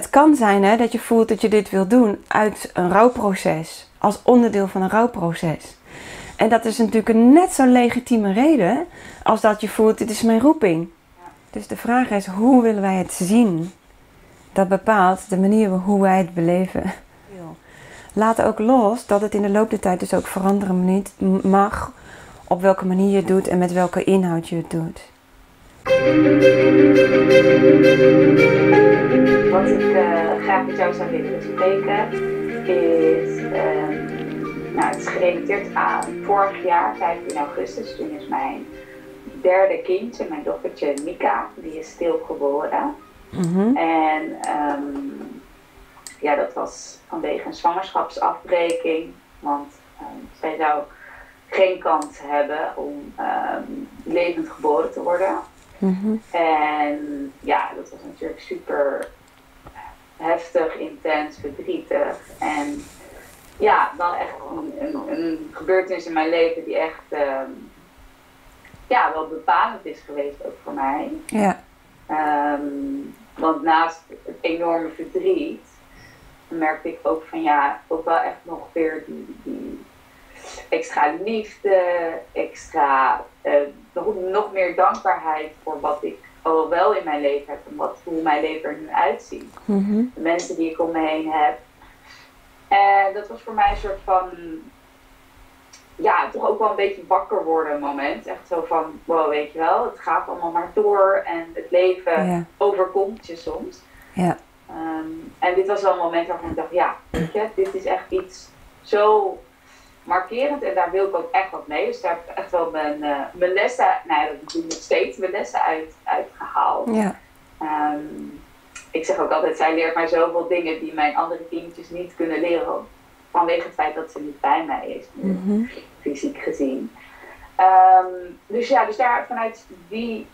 het kan zijn hè, dat je voelt dat je dit wil doen uit een rouwproces. Als onderdeel van een rouwproces. En dat is natuurlijk een net zo legitieme reden als dat je voelt, dit is mijn roeping. Dus de vraag is, hoe willen wij het zien? Dat bepaalt de manier hoe wij het beleven. Laat ook los dat het in de loop der tijd dus ook veranderen mag op welke manier je het doet en met welke inhoud je het doet. Wat ik uh, graag met jou zou willen bespreken is, uh, nou, het is gerelateerd aan vorig jaar, 15 augustus. Toen is mijn derde kindje, mijn dochtertje Mika, die is stilgeboren. Mm En um, ja, dat was vanwege een zwangerschapsafbreking. Want um, zij zou geen kans hebben om levend geboren te worden. Mhm. En ja, dat was natuurlijk super heftig, intens, verdrietig. En ja, dan echt een, een, gebeurtenis in mijn leven die echt um, ja, wel bepalend is geweest ook voor mij. Ja. Um, want naast het enorme verdriet merkte ik ook van ja, ook wel echt nog weer die, die extra liefde, extra uh, nog, nog meer dankbaarheid voor wat ik al wel in mijn leven heb en wat, hoe mijn leven er nu uitziet. Mhm. De mensen die ik om me heen heb. En dat was voor mij een soort van, ja, toch ook wel een beetje wakker worden moment. Echt zo van, wow, weet je wel, het gaat allemaal maar door en het leven overkomt je soms. Ja. Ehm, en dit was wel een moment waarvan ik dacht, ja, weet je, dit is echt iets zo markerend en daar wil ik ook echt wat mee. Dus daar heb ik echt wel mijn, uh, mijn lessen, nou ja, dat doe ik nog steeds, mijn lessen uit, uitgehaald. Ja. Ehm, ik zeg ook altijd, zij leert mij zoveel dingen die mijn andere kindjes niet kunnen leren. Vanwege het feit dat ze niet bij mij is, mhm. fysiek gezien. Ehm, dus ja, dus daar vanuit die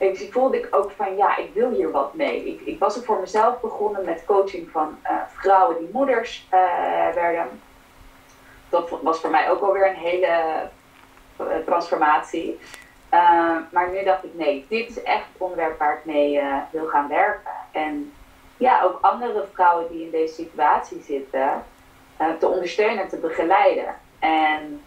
ik voelde ik ook van ja, ik wil hier wat mee. Ik, ik was er voor mezelf begonnen met coaching van uh, vrouwen die moeders uh, werden. Dat was voor mij ook alweer een hele uh, transformatie. maar nu dacht ik nee, dit is echt het onderwerp waar ik mee wil gaan werken. En ja, ook andere vrouwen die in deze situatie zitten, te ondersteunen, te begeleiden. En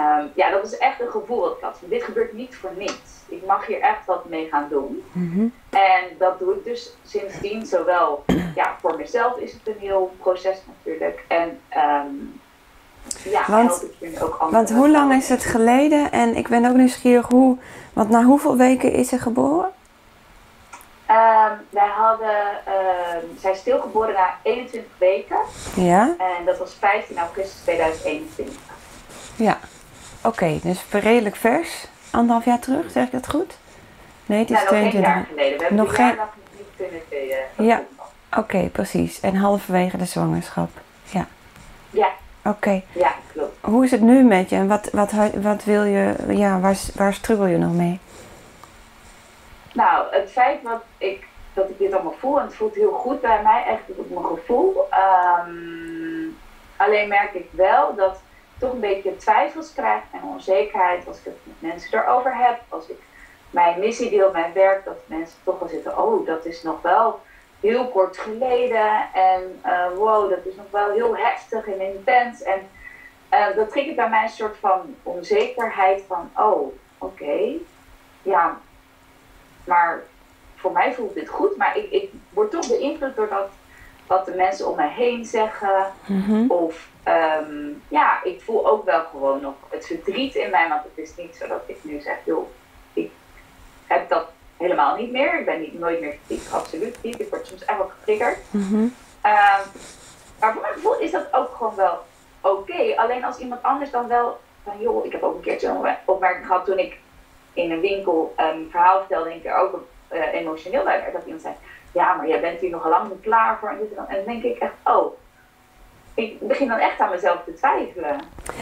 um, ja, dat is echt een gevoel dat ik had. Dit gebeurt niet voor niets ik mag hier echt wat mee gaan doen. Mhm. En dat doe ik dus sindsdien, zowel ja, voor mezelf is het een heel proces natuurlijk. En um, ja, want, ook Want hoe lang is het geleden? En ik ben ook nieuwsgierig, hoe, want na hoeveel weken is ze geboren? Um, wij hadden, um, zij is stilgeboren na 21 weken. Ja. En dat was 15 augustus 2021. Ja, oké, dus redelijk vers anderhalf jaar terug, zeg ik dat goed? Nee, het is nog 22 jaar geleden. We hebben nog geen... niet kunnen uh, Ja, oké, precies. En halverwege de zwangerschap. Ja. Ja. Oké. Ja. Hoe is het nu met je en wat, wat, wat wil je, ja, waar, waar struggle je nog mee? Nou, het feit dat ik, dat ik dit allemaal voel, en het voelt heel goed bij mij, echt op mijn gevoel. Um, alleen merk ik wel dat toch een beetje twijfels krijg en onzekerheid als ik het met mensen erover heb. Als ik mijn missie deel, mijn werk, dat mensen toch wel zitten, oh, dat is nog wel heel kort geleden en uh, wow, dat is nog wel heel heftig en intens. En uh, dat triggert bij mij een soort van onzekerheid van, oh, oké, ja, maar voor mij voelt dit goed, maar ik, ik word toch beïnvloed door dat wat de mensen om mij heen zeggen. Mhm. Of ehm, ja, ik voel ook wel gewoon nog het verdriet in mij. Want het is niet zo dat ik nu zeg, joh, ik heb dat helemaal niet meer. Ik ben niet, nooit meer verdrietig, absoluut niet. Ik word soms echt wel getriggerd. Mhm. Ehm, maar voor mijn gevoel is dat ook gewoon wel oké. Alleen als iemand anders dan wel van, joh, ik heb ook een keertje een opmerking gehad toen ik in een winkel een verhaal vertelde en ik er ook uh, emotioneel bij werd. Dat iemand zei, ja, maar jij bent hier nog lang niet klaar voor. En, dit en, dan. en dan denk ik echt, oh, ik begin dan echt aan mezelf te twijfelen.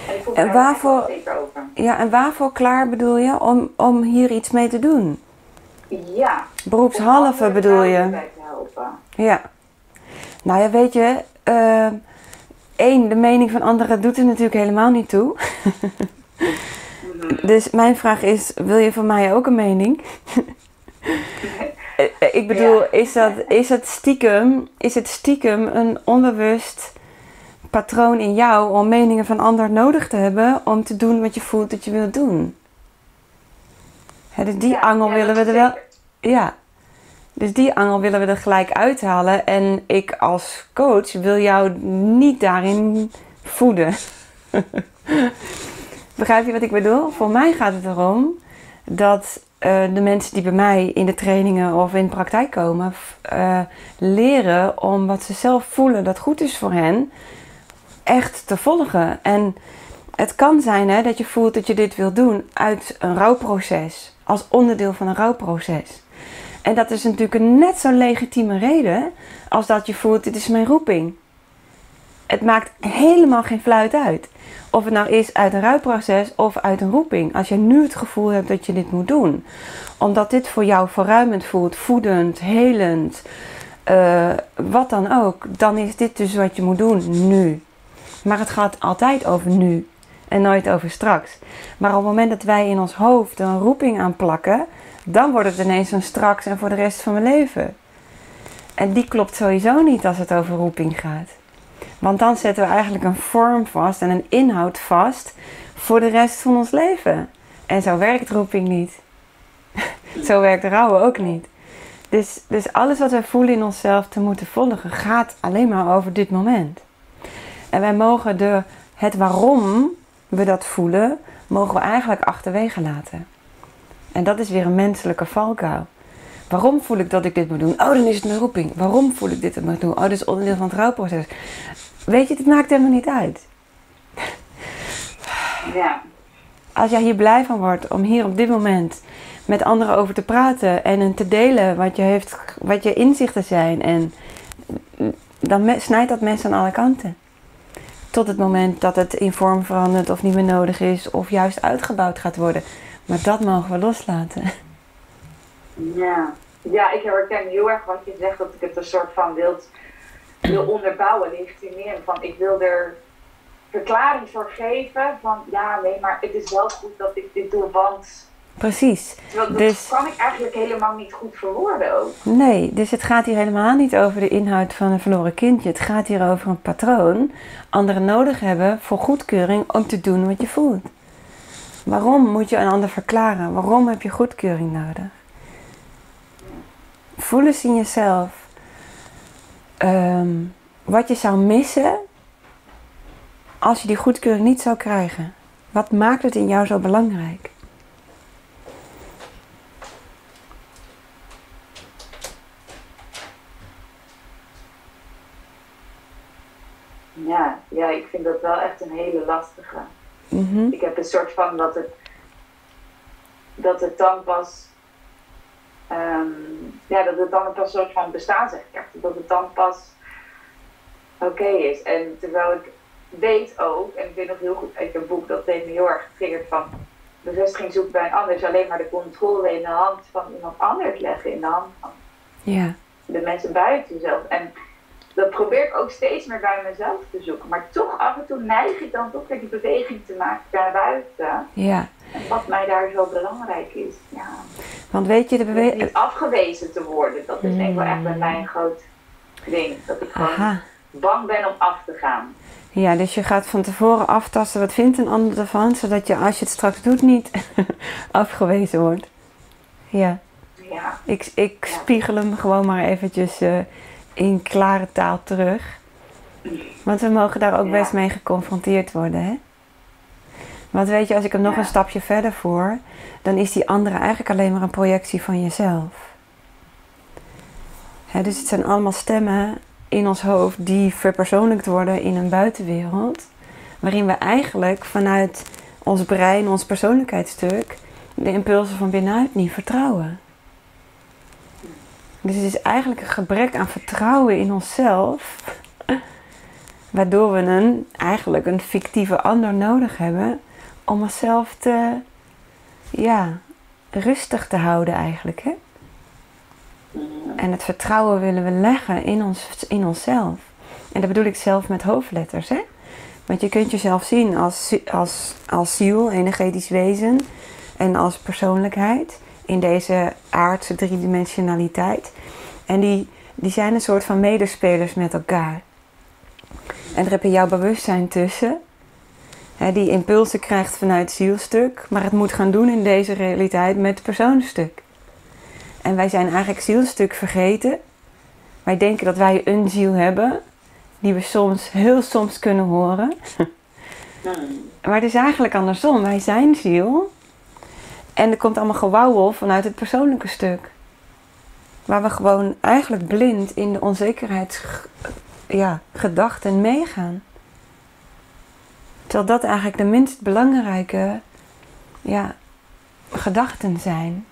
En ik voel en waarvoor, zeker over. Ja, en waarvoor klaar bedoel je? Om, om hier iets mee te doen? Ja. Beroepshalve bedoel je? Ja. Nou ja, weet je, uh, één, de mening van anderen doet er natuurlijk helemaal niet toe. Dus mijn vraag is, wil je van mij ook een mening? Eh, ik bedoel, is, dat, is, het stiekem, is het stiekem een onbewust patroon in jou om meningen van anderen nodig te hebben om te doen wat je voelt dat je wilt doen? Dus die angel willen we er wel. Ja. Dus die angel willen we er gelijk uithalen. En ik als coach wil jou niet daarin voeden. Begrijp je wat ik bedoel? Voor mij gaat het erom dat uh, de mensen die bij mij in de trainingen of in de praktijk komen, uh, leren om wat ze zelf voelen dat goed is voor hen, echt te volgen. En het kan zijn hè, dat je voelt dat je dit wil doen uit een rouwproces, als onderdeel van een rouwproces. En dat is natuurlijk een net zo legitieme reden als dat je voelt: dit is mijn roeping. Het maakt helemaal geen fluit uit. Of het nou is uit een rouwproces of uit een roeping. Als je nu het gevoel hebt dat je dit moet doen. Omdat dit voor jou verruimend voelt, voedend, helend. Uh, wat dan ook. Dan is dit dus wat je moet doen nu. Maar het gaat altijd over nu. En nooit over straks. Maar op het moment dat wij in ons hoofd een roeping aanplakken. Dan wordt het ineens een straks en voor de rest van mijn leven. En die klopt sowieso niet als het over roeping gaat. Want dan zetten we eigenlijk een vorm vast en een inhoud vast voor de rest van ons leven. En zo werkt roeping niet. zo werkt rouwen ook niet. Dus, dus alles wat wij voelen in onszelf te moeten volgen gaat alleen maar over dit moment. En wij mogen de, het waarom we dat voelen, mogen we eigenlijk achterwege laten. En dat is weer een menselijke valkuil. Waarom voel ik dat ik dit moet doen? Oh, dan is het mijn roeping. Waarom voel ik dit dat moet doen? Oh, dit is onderdeel van het rouwproces. Weet je, het maakt helemaal niet uit. Ja. Als jij hier blij van wordt om hier op dit moment met anderen over te praten en te delen wat je, heeft, wat je inzichten zijn. En dan snijdt dat mensen aan alle kanten. Tot het moment dat het in vorm verandert of niet meer nodig is of juist uitgebouwd gaat worden. Maar dat mogen we loslaten. Ja, ja ik herken heel erg wat je zegt, dat ik het een soort van wilt wil onderbouwen, legitimeren. Van ik wil er verklaring voor geven van ja, nee, maar het is wel goed dat ik dit doe, want. Precies. dat dus, kan ik eigenlijk helemaal niet goed verwoorden ook. Nee, dus het gaat hier helemaal niet over de inhoud van een verloren kindje. Het gaat hier over een patroon. Anderen nodig hebben voor goedkeuring om te doen wat je voelt. Waarom moet je een ander verklaren? Waarom heb je goedkeuring nodig? Voel eens in jezelf um, wat je zou missen als je die goedkeuring niet zou krijgen. Wat maakt het in jou zo belangrijk? Ja, ja, ik vind dat wel echt een hele lastige. Mm Ik heb een soort van dat het, dat het dan pas um, ja, dat het dan pas een soort van bestaansrecht krijgt. Dat het dan pas oké is. En terwijl ik weet ook, en ik weet nog heel goed uit een boek, dat heeft me heel erg getriggerd van bevestiging zoeken bij een ander. is alleen maar de controle in de hand van iemand anders leggen, in de hand van ja. de mensen buiten jezelf. En dat probeer ik ook steeds meer bij mezelf te zoeken. Maar toch af en toe neig ik dan toch weer die beweging te maken naar buiten. Ja. En wat mij daar zo belangrijk is. Ja. Want weet je, de beweging... Niet afgewezen te worden. Dat is denk ik wel echt bij mij een groot ding. Dat ik gewoon bang ben om af te gaan. Ja, dus je gaat van tevoren aftasten. Wat vindt een ander ervan? Zodat je als je het straks doet niet afgewezen wordt. Ja. Ja. Ik, ik spiegel hem gewoon maar eventjes uh, in klare taal terug. Want we mogen daar ook best mee geconfronteerd worden, hè? Want weet je, als ik hem nog een stapje verder voer, dan is die andere eigenlijk alleen maar een projectie van jezelf. dus het zijn allemaal stemmen in ons hoofd die verpersoonlijkt worden in een buitenwereld, waarin we eigenlijk vanuit ons brein, ons persoonlijkheidsstuk, de impulsen van binnenuit niet vertrouwen. Dus het is eigenlijk een gebrek aan vertrouwen in onszelf, waardoor we een, eigenlijk een fictieve ander nodig hebben om onszelf te, ja, rustig te houden eigenlijk. Hè? En het vertrouwen willen we leggen in, ons, in onszelf. En dat bedoel ik zelf met hoofdletters. Hè? Want je kunt jezelf zien als, als, als ziel, energetisch wezen en als persoonlijkheid. In deze aardse driedimensionaliteit. En die, die zijn een soort van medespelers met elkaar. En er heb je jouw bewustzijn tussen, hè, die impulsen krijgt vanuit zielstuk, maar het moet gaan doen in deze realiteit met persoonstuk. En wij zijn eigenlijk zielstuk vergeten. Wij denken dat wij een ziel hebben, die we soms, heel soms kunnen horen. Maar het is eigenlijk andersom. Wij zijn ziel. En er komt allemaal gewauwel vanuit het persoonlijke stuk. Waar we gewoon eigenlijk blind in de onzekerheidsgedachten ja, meegaan. Terwijl dat eigenlijk de minst belangrijke ja, gedachten zijn.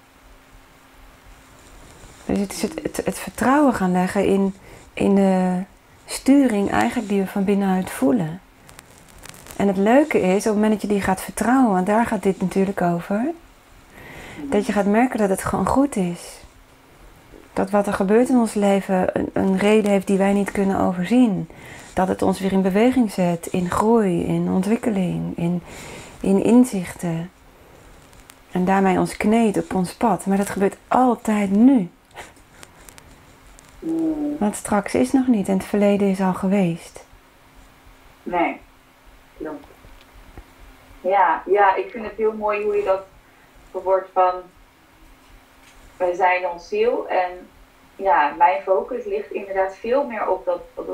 Dus het is het, het, vertrouwen gaan leggen in, in de sturing eigenlijk die we van binnenuit voelen. En het leuke is, op het moment dat je die gaat vertrouwen, want daar gaat dit natuurlijk over, dat je gaat merken dat het gewoon goed is. Dat wat er gebeurt in ons leven een, een reden heeft die wij niet kunnen overzien. Dat het ons weer in beweging zet, in groei, in ontwikkeling, in, in inzichten. En daarmee ons kneedt op ons pad. Maar dat gebeurt altijd nu. Want straks is nog niet en het verleden is al geweest. Nee, klopt. Ja, ja, ik vind het heel mooi hoe je dat verwoordt van wij zijn ons ziel en ja, mijn focus ligt inderdaad veel meer op dat, dat,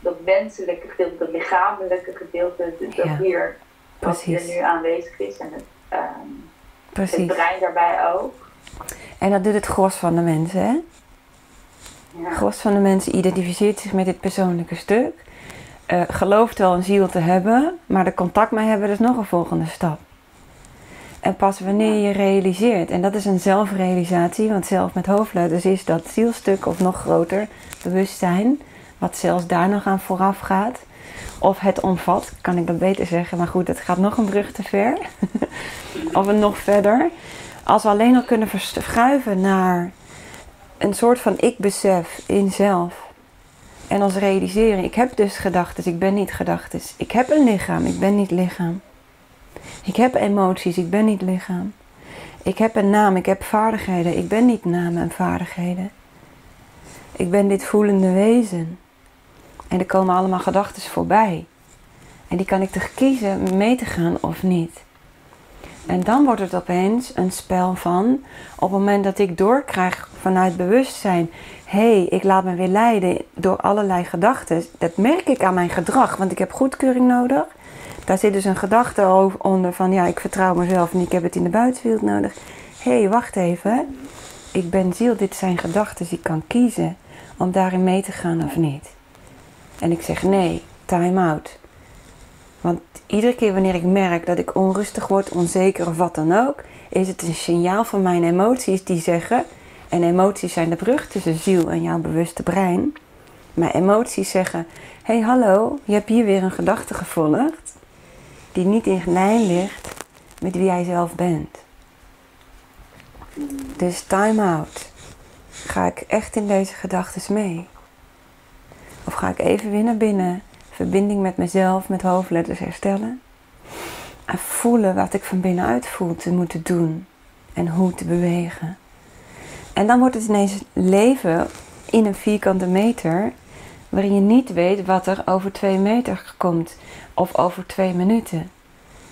dat menselijke gedeelte, dat lichamelijke gedeelte, dat hier wat er nu aanwezig is en het, um, het brein daarbij ook. En dat doet het gros van de mensen, hè? Ja. Gros van de mensen identificeert zich met dit persoonlijke stuk. Uh, gelooft wel een ziel te hebben, maar er contact mee hebben, is nog een volgende stap. En pas wanneer je realiseert, en dat is een zelfrealisatie, want zelf met hoofdletters is dat zielstuk of nog groter bewustzijn, wat zelfs daar nog aan vooraf gaat. Of het omvat, kan ik dat beter zeggen, maar goed, het gaat nog een brug te ver. of een nog verder. Als we alleen al kunnen verschuiven naar een soort van ik-besef in zelf. En ons realiseren, ik heb dus gedachten, ik ben niet gedachten. Ik heb een lichaam, ik ben niet lichaam. Ik heb emoties, ik ben niet lichaam. Ik heb een naam, ik heb vaardigheden, ik ben niet naam en vaardigheden. Ik ben dit voelende wezen. En er komen allemaal gedachten voorbij. En die kan ik toch kiezen mee te gaan of niet. En dan wordt het opeens een spel van, op het moment dat ik doorkrijg vanuit bewustzijn, hé, hey, ik laat me weer leiden door allerlei gedachten, dat merk ik aan mijn gedrag, want ik heb goedkeuring nodig. Daar zit dus een gedachte onder van, ja, ik vertrouw mezelf en ik heb het in de buitenwereld nodig. Hé, hey, wacht even, ik ben ziel, dit zijn gedachten, ik kan kiezen om daarin mee te gaan of niet. En ik zeg nee, time out. Want iedere keer wanneer ik merk dat ik onrustig word, onzeker of wat dan ook, is het een signaal van mijn emoties die zeggen, en emoties zijn de brug tussen ziel en jouw bewuste brein. Mijn emoties zeggen: hé hey, hallo, je hebt hier weer een gedachte gevolgd die niet in lijn ligt met wie jij zelf bent. Dus time out. Ga ik echt in deze gedachten mee? Of ga ik even weer naar binnen verbinding met mezelf, met hoofdletters herstellen. En voelen wat ik van binnenuit voel te moeten doen en hoe te bewegen. En dan wordt het ineens leven in een vierkante meter, waarin je niet weet wat er over twee meter komt of over twee minuten.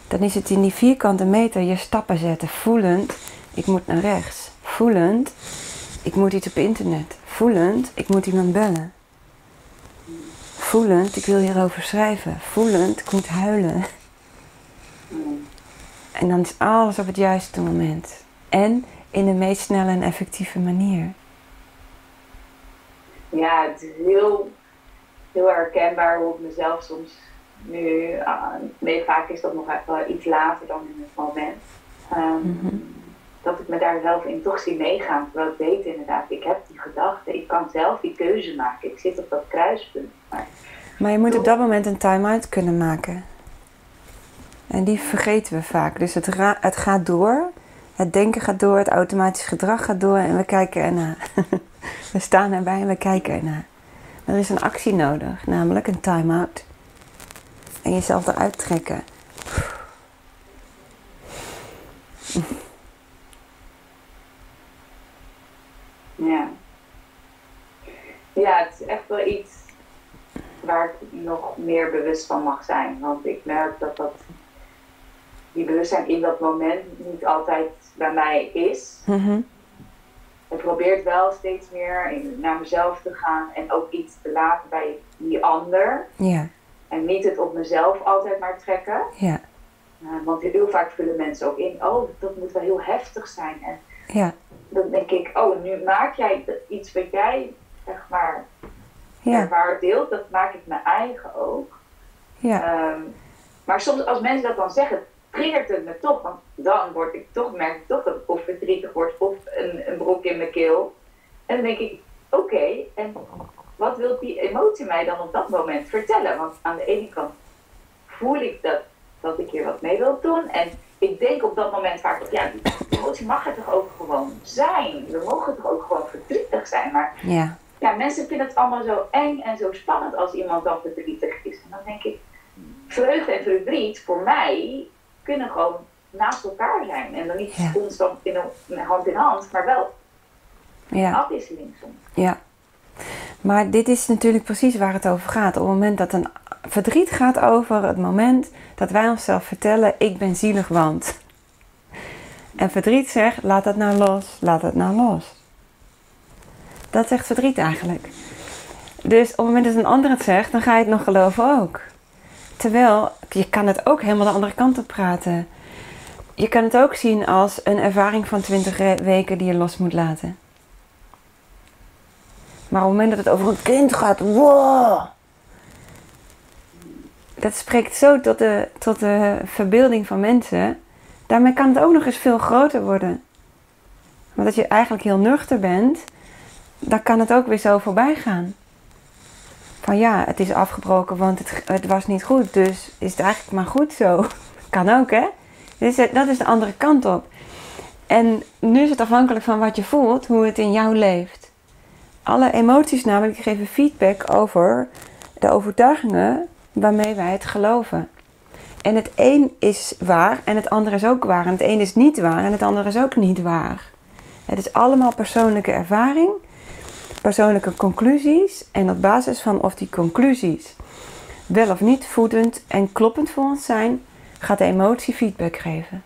Dan is het in die vierkante meter je stappen zetten, voelend, ik moet naar rechts. Voelend, ik moet iets op internet. Voelend, ik moet iemand bellen. Voelend, ik wil hierover schrijven. Voelend, ik moet huilen. En dan is alles op het juiste moment. En in de meest snelle en effectieve manier. Ja, het is heel, heel herkenbaar hoe ik mezelf soms nu, uh, vaak is dat nog iets later dan in het moment. Um, mm -hmm. Dat ik me daar zelf in toch zie meegaan. Terwijl ik weet inderdaad, ik heb die gedachte, ik kan zelf die keuze maken. Ik zit op dat kruispunt. Maar, maar je moet op dat moment een time-out kunnen maken. En die vergeten we vaak. Dus het, het gaat door. Het denken gaat door, het automatisch gedrag gaat door en we kijken ernaar. we staan erbij en we kijken ernaar. Er is een actie nodig, namelijk een time-out. En jezelf eruit trekken. Ja. Ja, het is echt wel iets waar ik nog meer bewust van mag zijn. Want ik merk dat, dat die bewustzijn in dat moment niet altijd bij mij is. Mhm. Ik probeer het wel steeds meer naar mezelf te gaan en ook iets te laten bij die ander. Ja, En niet het op mezelf altijd maar trekken. ja, Uh, want heel vaak vullen mensen ook in, oh, dat moet wel heel heftig zijn. En ja, dan denk ik, oh, nu maak jij iets wat jij, zeg maar, ja, ervaar deelt, dat maak ik mijn eigen ook. ja, Ehm, maar soms als mensen dat dan zeggen, triggert het me toch. Want dan word ik toch, merk ik toch dat ik of verdrietig word of een, een brok in mijn keel. En dan denk ik, oké, en wat wil die emotie mij dan op dat moment vertellen? Want aan de ene kant voel ik dat, dat ik hier wat mee wil doen. En ik denk op dat moment vaak, ja, die emotie mag er toch ook gewoon zijn. We mogen toch ook gewoon verdrietig zijn. Maar ja, ja, mensen vinden het allemaal zo eng en zo spannend als iemand dan verdrietig is. En dan denk ik, vreugde en verdriet voor mij kunnen gewoon naast elkaar zijn. En dan niet Ja. constant in een, hand in hand, maar wel ja. afwisseling soms. Ja, maar dit is natuurlijk precies waar het over gaat. Op het moment dat een verdriet gaat over het moment dat wij onszelf vertellen: Ik ben zielig, want. En verdriet zegt: Laat dat nou los, laat het nou los. Dat zegt verdriet eigenlijk. Dus op het moment dat een ander het zegt, dan ga je het nog geloven ook. Terwijl je kan het ook helemaal de andere kant op praten. Je kan het ook zien als een ervaring van 20 re- weken die je los moet laten. Maar op het moment dat het over een kind gaat, wow! Dat spreekt zo tot de, tot de verbeelding van mensen. Daarmee kan het ook nog eens veel groter worden. Maar dat je eigenlijk heel nuchter bent, dan kan het ook weer zo voorbij gaan. Van ja, het is afgebroken, want het, het was niet goed, dus is het eigenlijk maar goed zo. Kan ook, hè? Dus dat is de andere kant op. En nu is het afhankelijk van wat je voelt, hoe het in jou leeft. Alle emoties namelijk geven feedback over de overtuigingen waarmee wij het geloven. En het een is waar en het andere is ook waar. En het een is niet waar en het andere is ook niet waar. Het is allemaal persoonlijke ervaring, persoonlijke conclusies. En op basis van of die conclusies wel of niet voedend en kloppend voor ons zijn, gaat de emotie feedback geven.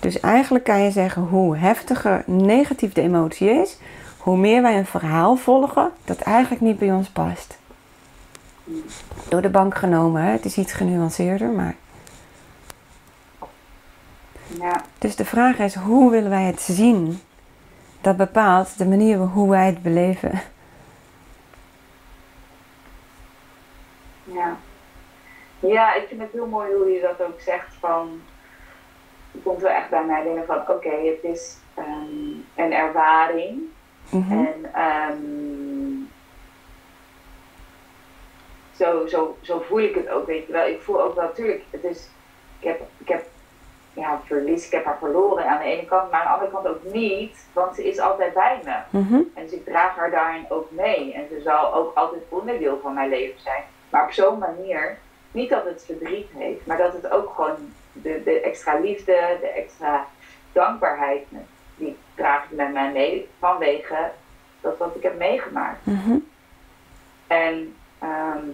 Dus eigenlijk kan je zeggen hoe heftiger negatief de emotie is, hoe meer wij een verhaal volgen dat eigenlijk niet bij ons past. Door de bank genomen, hè? het is iets genuanceerder, maar. Ja, Dus de vraag is: hoe willen wij het zien? Dat bepaalt de manier hoe wij het beleven. ja. ja, ik vind het heel mooi hoe je dat ook zegt van... Het komt wel echt bij mij binnen van, oké, het is ehm, een ervaring. Mhm. En ehm, zo, zo, zo voel ik het ook, weet je wel. Ik voel ook wel, natuurlijk, het is, ik heb, ik heb ja, verlies, ik heb haar verloren aan de ene kant, maar aan de andere kant ook niet, want ze is altijd bij me. Mhm. En dus ik draag haar daarin ook mee. En ze zal ook altijd onderdeel van mijn leven zijn. Maar op zo'n manier, niet dat het verdriet heeft, maar dat het ook gewoon de, de extra liefde, de extra dankbaarheid, die draag ik met mij mee vanwege dat wat ik heb meegemaakt. Mhm. En ehm,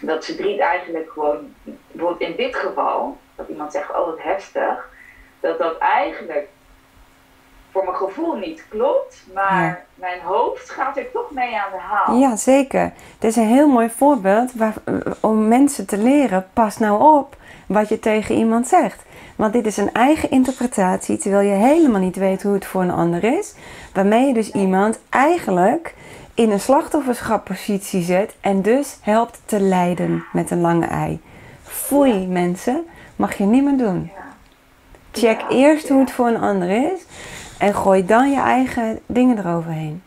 dat verdriet eigenlijk gewoon, bijvoorbeeld in dit geval, dat iemand zegt, oh wat heftig, dat dat eigenlijk voor mijn gevoel niet klopt, maar Ja. mijn hoofd gaat er toch mee aan de haal. Ja, zeker. Dit is een heel mooi voorbeeld waar, om mensen te leren. Pas nou op wat je tegen iemand zegt. Want dit is een eigen interpretatie, terwijl je helemaal niet weet hoe het voor een ander is. Waarmee je dus iemand eigenlijk in een slachtofferschappositie zet en dus helpt te lijden met een lange ei. Foei mensen, mag je niet meer doen. Check eerst hoe het voor een ander is en gooi dan je eigen dingen eroverheen.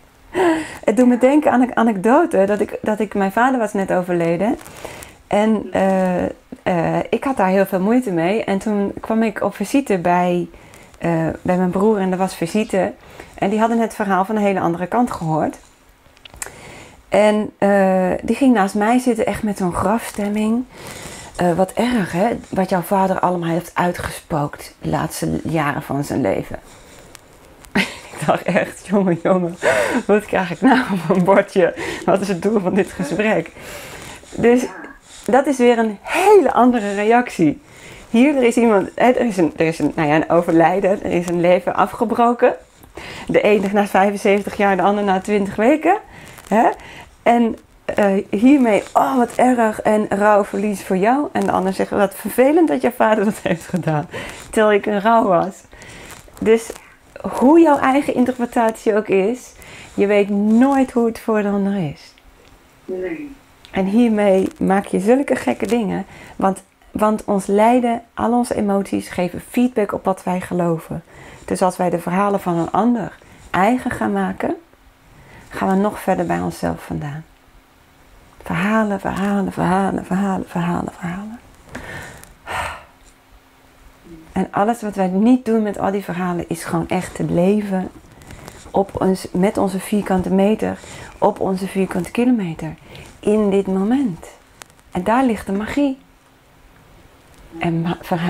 het doet me denken aan een anekdote dat ik, dat ik, mijn vader was net overleden. En eh, eh, ik had daar heel veel moeite mee. En toen kwam ik op visite bij, eh, bij mijn broer en er was visite. En die hadden het verhaal van een hele andere kant gehoord. En die ging naast mij zitten echt met zo'n grafstemming. Eh, wat erg, hè? Wat jouw vader allemaal heeft uitgespookt de laatste jaren van zijn leven. ik dacht echt, jongen, jongen, wat krijg ik nou op een bordje? Wat is het doel van dit gesprek? Dus dat is weer een hele andere reactie. Hier, er is iemand, er is een, er is een, nou ja, een overlijden, er is een leven afgebroken. De ene na 75 jaar, de ander na 20 weken. Hè? En uh, hiermee, oh wat erg en rouw verlies voor jou. En de ander zegt, wat vervelend dat je vader dat heeft gedaan. Terwijl ik een rouw was. Dus hoe jouw eigen interpretatie ook is, je weet nooit hoe het voor de ander is. Nee. En hiermee maak je zulke gekke dingen. Want, want ons lijden, al onze emoties geven feedback op wat wij geloven. Dus als wij de verhalen van een ander eigen gaan maken, gaan we nog verder bij onszelf vandaan. Verhalen, verhalen, verhalen, verhalen, verhalen, verhalen. En alles wat wij niet doen met al die verhalen is gewoon echt te leven op ons, met onze vierkante meter, op onze vierkante kilometer, in dit moment. En daar ligt de magie. En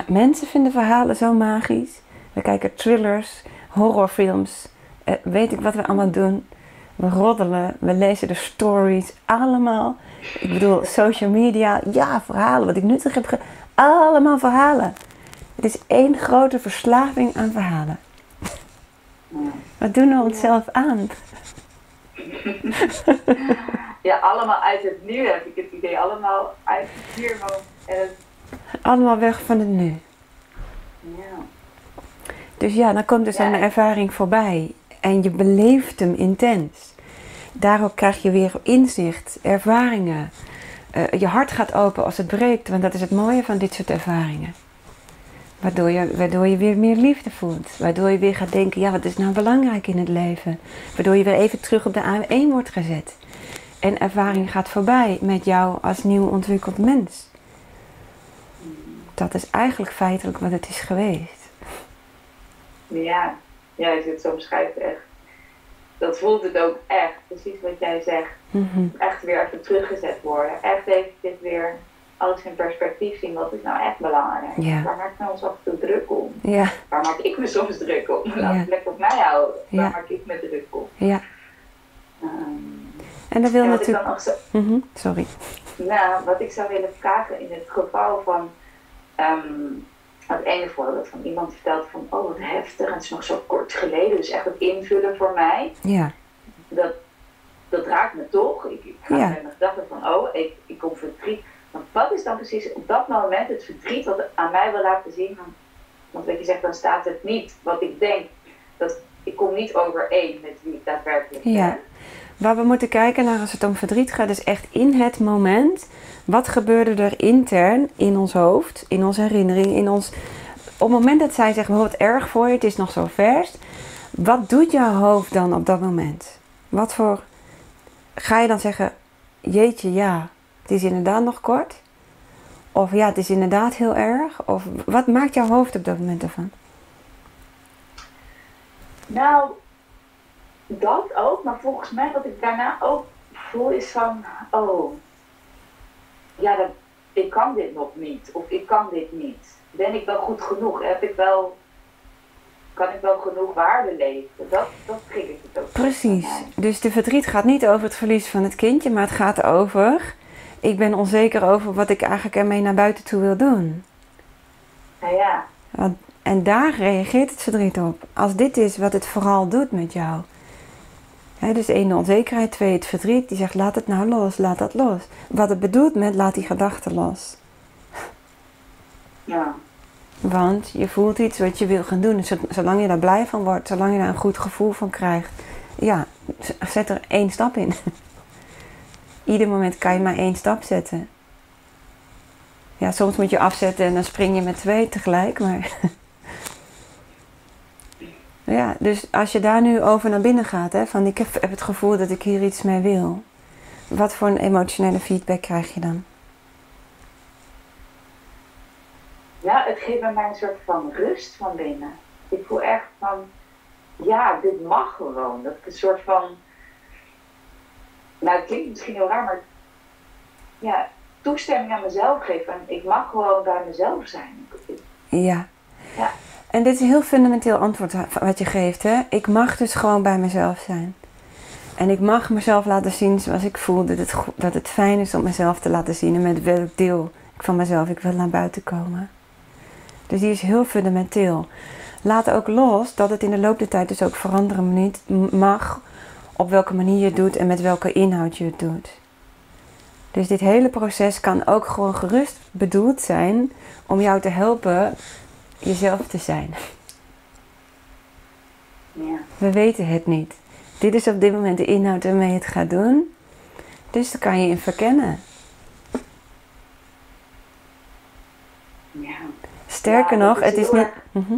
mensen vinden verhalen zo magisch. We kijken thrillers, horrorfilms, eh, weet ik wat we allemaal doen. We roddelen, we lezen de stories, allemaal. Ik bedoel, social media, ja, verhalen, wat ik nu terug heb ge... Allemaal verhalen. Het is één grote verslaving aan verhalen. Wat doen we onszelf aan? Ja, allemaal uit het nu heb ik het idee. Allemaal uit het hier. En het... Allemaal weg van het nu. Ja. Dus ja, dan komt dus ja. een ervaring voorbij. En je beleeft hem intens. Daarop krijg je weer inzicht, ervaringen. Uh, je hart gaat open als het breekt, want dat is het mooie van dit soort ervaringen. Waardoor je, waardoor je weer meer liefde voelt. Waardoor je weer gaat denken, ja, wat is nou belangrijk in het leven? Waardoor je weer even terug op de A1 wordt gezet. En ervaring gaat voorbij met jou als nieuw ontwikkeld mens. Dat is eigenlijk feitelijk wat het is geweest. Ja, ja als je het zo beschrijft, echt. Dat voelt het ook echt, precies wat jij zegt. Mm Echt weer even teruggezet worden. Echt even dit weer alles in perspectief zien. Wat is nou echt belangrijk? Waar maak ik nou ons af en toe druk om? Waar maak ik me soms druk om? Laat het lekker op mij houden. Waar maak ik me druk om? Ja. Um, en dat wil natuurlijk... ik dan nog zo, Mhm, Sorry. nou, wat ik zou willen vragen in het geval van um, het ene voorbeeld van iemand vertelt van oh wat heftig en het is nog zo kort geleden, dus echt het invullen voor mij, Ja. dat, dat raakt me toch. Ik, ik ga Ja. met mijn gedachten van oh ik, ik kom verdriet. Maar wat is dan precies op dat moment het verdriet wat aan mij wil laten zien? Van, want wat je zegt, dan staat het niet wat ik denk. Dat, ik kom niet overeen met wie ik daadwerkelijk Ja. ben. Waar we moeten kijken naar als het om verdriet gaat, is echt in het moment. Wat gebeurde er intern in ons hoofd, in onze herinnering, in ons. Op het moment dat zij zeggen, wat erg voor je, het is nog zo vers. Wat doet jouw hoofd dan op dat moment? Wat voor. Ga je dan zeggen, jeetje, ja, het is inderdaad nog kort? Of ja, het is inderdaad heel erg? Of wat maakt jouw hoofd op dat moment ervan? Nou, dat ook, maar volgens mij wat ik daarna ook voel is van, oh, ja, dat, ik kan dit nog niet, of ik kan dit niet. Ben ik wel goed genoeg? Heb ik wel, kan ik wel genoeg waarde leven? Dat, dat triggert het ook. Precies. Dus de verdriet gaat niet over het verlies van het kindje, maar het gaat over. Ik ben onzeker over wat ik eigenlijk ermee naar buiten toe wil doen. Nou ja, En daar reageert het verdriet op. Als dit is wat het vooral doet met jou. Dus één, de onzekerheid. Twee, het verdriet. Die zegt, laat het nou los, laat dat los. Wat het bedoelt met, laat die gedachten los. ja, Want je voelt iets wat je wil gaan doen. Dus zod- zolang je daar blij van wordt, zolang je daar een goed gevoel van krijgt. Ja, zet er één stap in. Ieder moment kan je maar één stap zetten. Ja, soms moet je afzetten en dan spring je met twee tegelijk. Maar ja, dus als je daar nu over naar binnen gaat, hè, van ik heb, heb het gevoel dat ik hier iets mee wil. Wat voor een emotionele feedback krijg je dan? ja, het geeft bij mij een soort van rust van binnen. Ik voel echt van, ja, dit mag gewoon. Dat ik een soort van, nou het klinkt misschien heel raar, maar ja, toestemming aan mezelf geef. En ik mag gewoon bij mezelf zijn. Ja. Ja. En dit is een heel fundamenteel antwoord wat je geeft. Hè? Ik mag dus gewoon bij mezelf zijn. En ik mag mezelf laten zien zoals ik voel dat het, dat het fijn is om mezelf te laten zien. En met welk deel van mezelf ik wil naar buiten komen. Dus die is heel fundamenteel. Laat ook los dat het in de loop der tijd dus ook veranderen mag. Op welke manier je doet en met welke inhoud je het doet. Dus dit hele proces kan ook gewoon gerust bedoeld zijn om jou te helpen jezelf te zijn. Ja. We weten het niet. Dit is op dit moment de inhoud waarmee je het gaat doen. Dus daar kan je in verkennen. Ja. Sterker nog, het is niet. Mhm.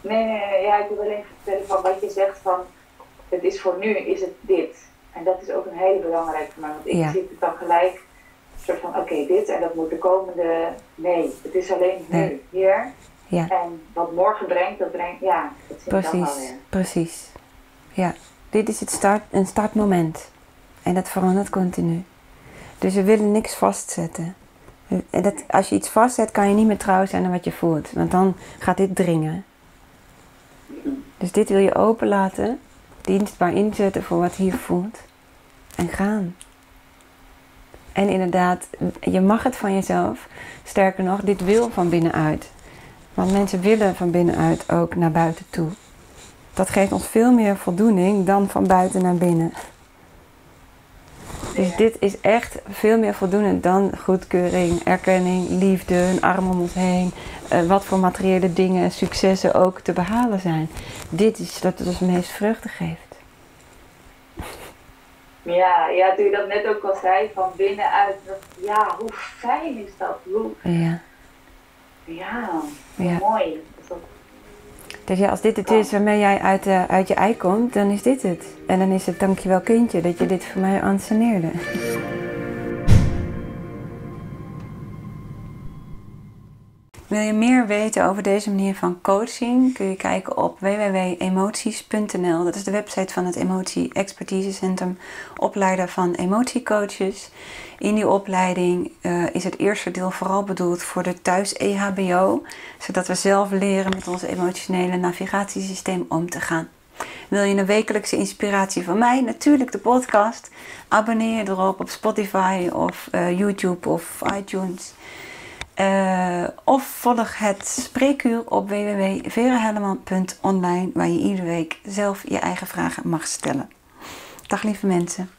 Nee, nee, nee, ja, ik wil alleen vertellen van wat je zegt van het is voor nu, is het dit. En dat is ook een hele belangrijke voor mij, want ik ja. zie het dan gelijk soort van oké, dit en dat moet de komende. Nee, het is alleen nu, hier. Ja. En wat morgen brengt, dat brengt, ja, dat zie precies, dan. Precies, ja. Dit is het start, een startmoment. En dat verandert continu. Dus we willen niks vastzetten. En dat, als je iets vastzet, kan je niet meer trouw zijn aan wat je voelt. Want dan gaat dit dringen. Dus dit wil je openlaten, dienstbaar inzetten voor wat hier voelt. En gaan. En inderdaad, je mag het van jezelf. Sterker nog, dit wil van binnenuit. Want mensen willen van binnenuit ook naar buiten toe. Dat geeft ons veel meer voldoening dan van buiten naar binnen. Dus dit is echt veel meer voldoende dan goedkeuring, erkenning, liefde, een arm om ons heen. Uh, wat voor materiële dingen, successen ook te behalen zijn. Dit is dat het ons meest vruchten geeft. Ja, ja, toen je dat net ook al zei, van binnenuit. Ja, hoe fijn is dat? Hoe... Ja. Ja, ja. mooi. Dus ja, als dit het is waarmee jij uit, uh, uit je ei komt, dan is dit het. En dan is het dankjewel kindje dat je dit voor mij anseneerde. Wil je meer weten over deze manier van coaching? Kun je kijken op www.emoties.nl. Dat is de website van het Emotie Expertise Centrum, opleider van emotiecoaches. In die opleiding uh, is het eerste deel vooral bedoeld voor de thuis-EHBO, zodat we zelf leren met ons emotionele navigatiesysteem om te gaan. Wil je een wekelijkse inspiratie van mij? Natuurlijk de podcast. Abonneer je erop op Spotify of uh, YouTube of iTunes. Uh, of volg het spreekuur op www.verahelleman.online waar je iedere week zelf je eigen vragen mag stellen. Dag lieve mensen.